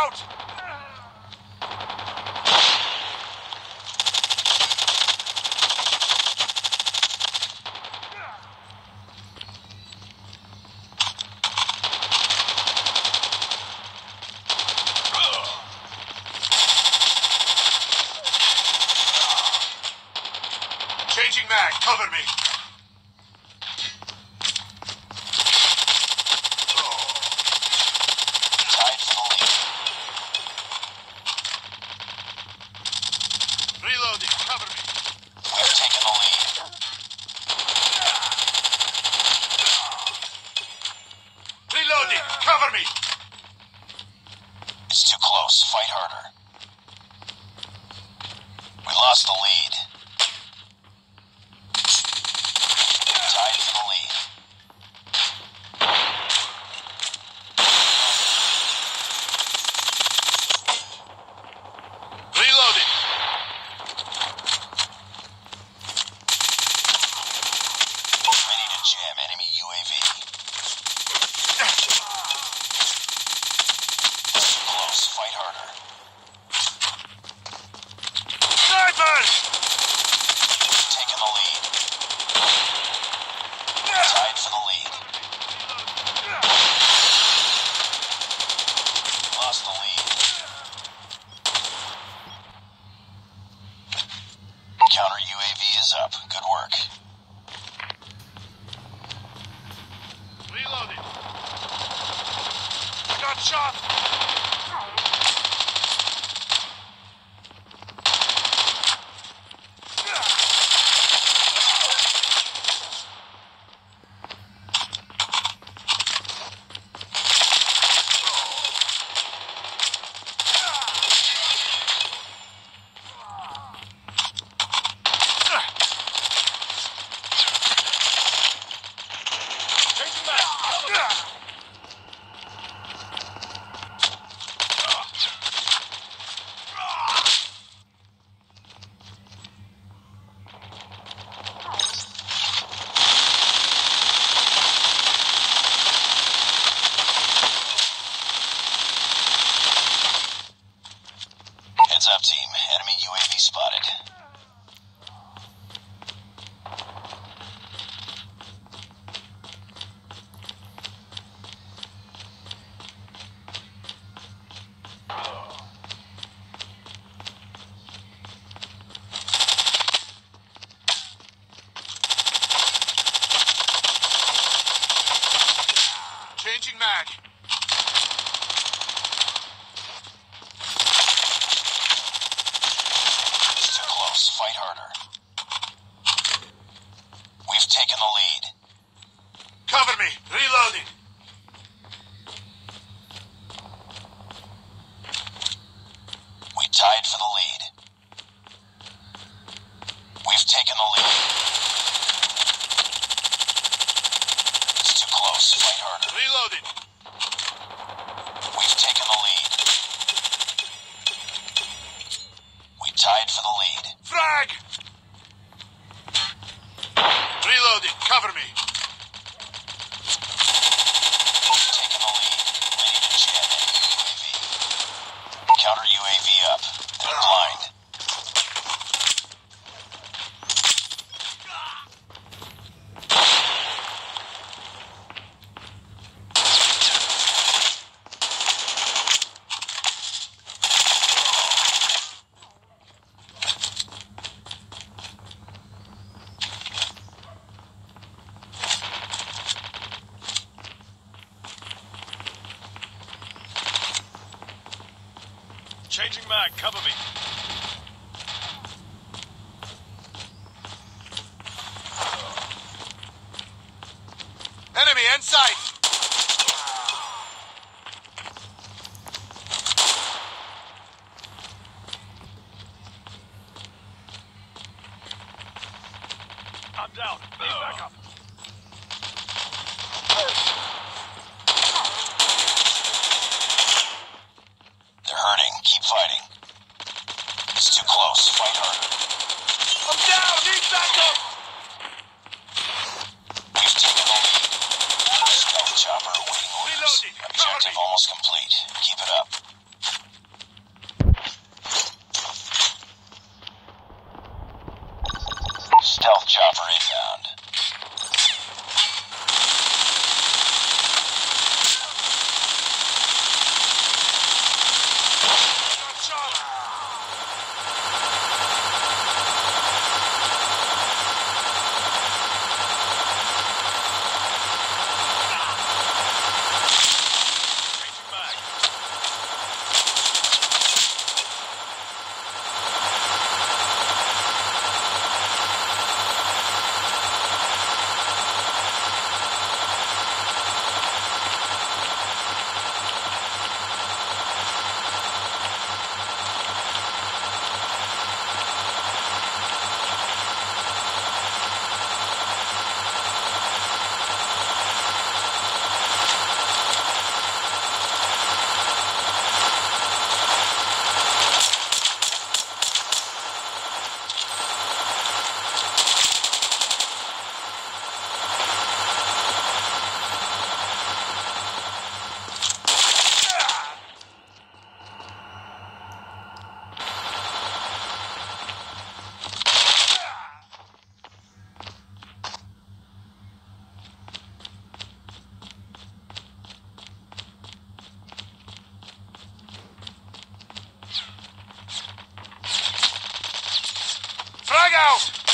out! Changing mag, cover me. the lead. shot. tied for the lead. We've taken the lead. It's too close. Fight harder. Reloaded. We've taken the lead. We tied for the lead. Frag! Reloading. Cover me. back. Cover almost complete. Keep it up. out!